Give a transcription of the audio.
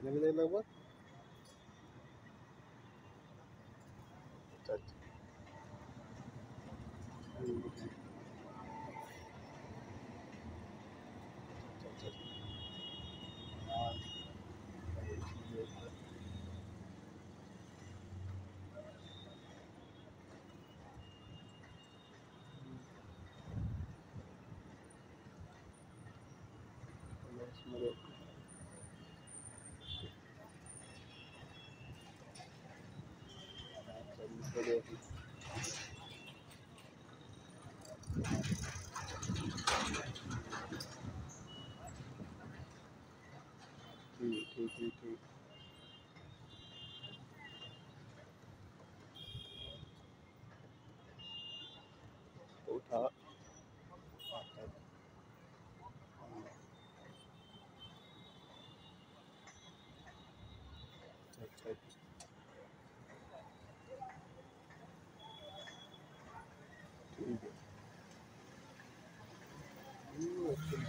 कितने बजे लगभग अच्छा अच्छा ठीक ठीक ठीक उठा अच्छा अच्छा question